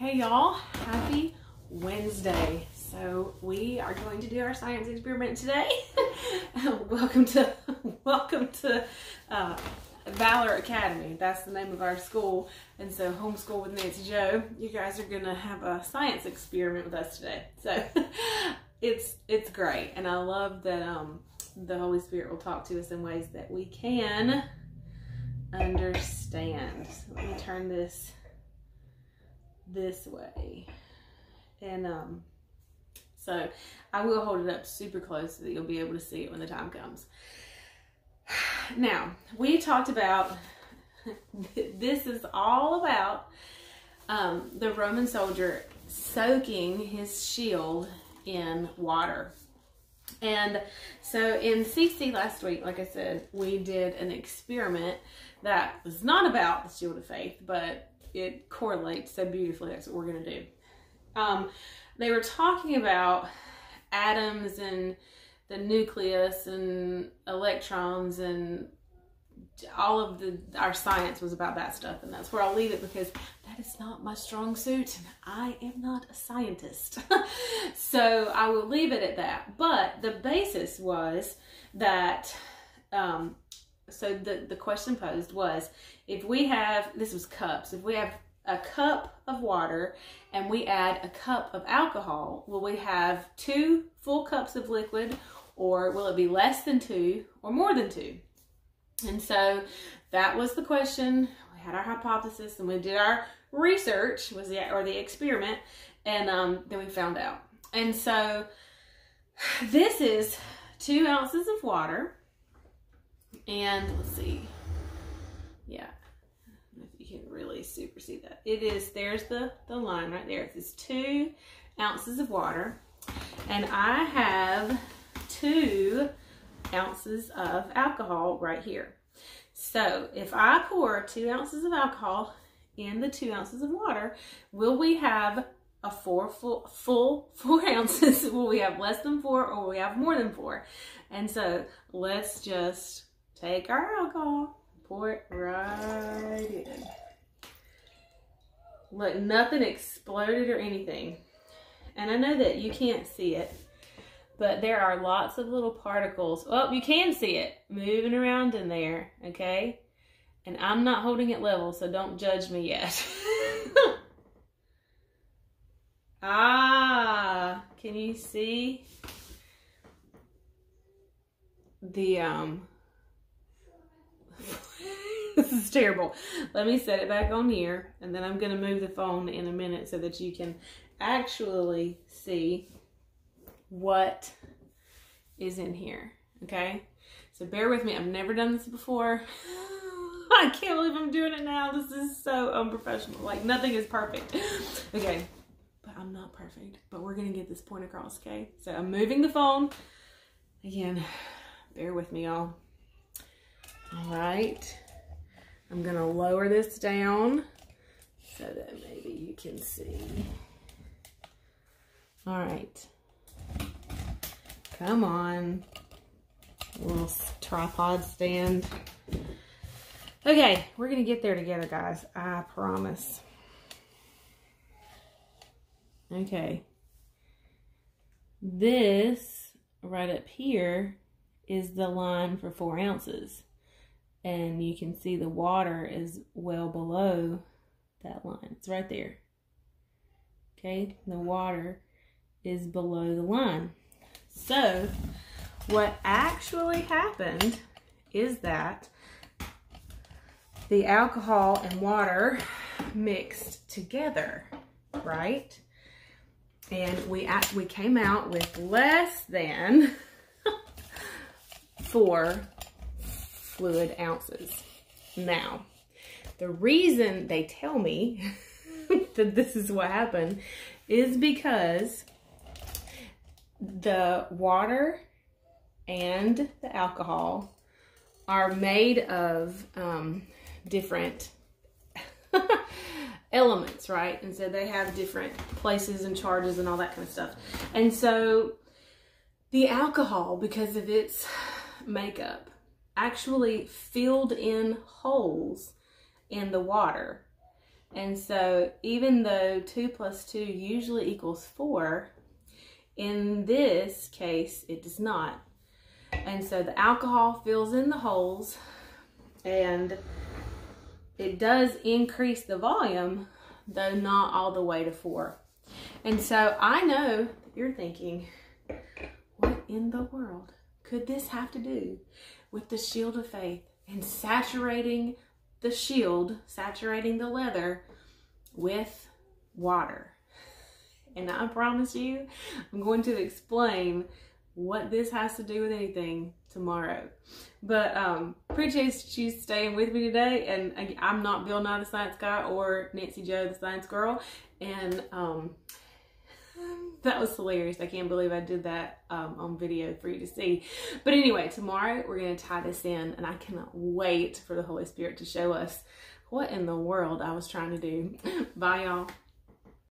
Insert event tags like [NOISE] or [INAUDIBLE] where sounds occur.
Hey y'all, happy Wednesday. So we are going to do our science experiment today. [LAUGHS] welcome to [LAUGHS] welcome to uh, Valor Academy. That's the name of our school. And so homeschool with Nancy Jo. You guys are gonna have a science experiment with us today. So [LAUGHS] it's it's great, and I love that um, the Holy Spirit will talk to us in ways that we can understand. So let me turn this this way. And um, so I will hold it up super close so that you'll be able to see it when the time comes. [SIGHS] Now, we talked about, [LAUGHS] this is all about um, the Roman soldier soaking his shield in water. And so in CC last week, like I said, we did an experiment that was not about the shield of faith, but it correlates so beautifully. That's what we're going to do. Um, they were talking about atoms and the nucleus and electrons and all of the our science was about that stuff and that's where I'll leave it because that is not my strong suit and I am not a scientist [LAUGHS] so I will leave it at that but the basis was that um, so the, the question posed was if we have, this was cups, if we have a cup of water and we add a cup of alcohol, will we have two full cups of liquid or will it be less than two or more than two? And so that was the question. We had our hypothesis and we did our research was the or the experiment and um, then we found out. And so [SIGHS] this is two ounces of water and let's see. Yeah. if you can really super see that. It is, there's the, the line right there. It's two ounces of water. And I have two ounces of alcohol right here. So if I pour two ounces of alcohol in the two ounces of water, will we have a four full, full [LAUGHS] four ounces? will we have less than four or will we have more than four? And so let's just Take our alcohol, pour it right in. Look, nothing exploded or anything. And I know that you can't see it, but there are lots of little particles. Well, you can see it moving around in there, okay? And I'm not holding it level, so don't judge me yet. [LAUGHS] ah, can you see the um [LAUGHS] this is terrible. Let me set it back on here and then I'm going to move the phone in a minute so that you can actually see what is in here. Okay? So bear with me. I've never done this before. [LAUGHS] I can't believe I'm doing it now. This is so unprofessional. Like nothing is perfect. [LAUGHS] Okay. But I'm not perfect. But we're going to get this point across, okay? So I'm moving the phone. Again, bear with me, y'all. All right. I'm gonna lower this down so that maybe you can see. All right. Come on. Little tripod stand. Okay, we're gonna get there together, guys. I promise. Okay. This right up here is the line for four ounces and you can see the water is well below that line. It's right there. Okay, the water is below the line. So, what actually happened is that the alcohol and water mixed together, right? And we we came out with less than [LAUGHS] four fluid ounces. Now, the reason they tell me [LAUGHS] that this is what happened is because the water and the alcohol are made of um, different [LAUGHS] elements, right? And so they have different places and charges and all that kind of stuff. And so the alcohol, because of its makeup, actually filled in holes in the water And so even though 2 plus 2 usually equals 4, in this case it does not. And so the alcohol fills in the holes and it does increase the volume, though not all the way to 4. And so I know that you're thinking, what in the world could this have to do with the shield of faith and saturating the shield, saturating the leather with water. [LAUGHS] And I promise you, I'm going to explain what this has to do with anything tomorrow. But um, appreciate you staying with me today. And I'm not Bill Nye the Science Guy or Nancy Jo the Science Girl. And um, that was hilarious. I can't believe I did that um, on video for you to see. But anyway, tomorrow we're going to tie this in, and I cannot wait for the Holy Spirit to show us what in the world I was trying to do. [LAUGHS] Bye, y'all.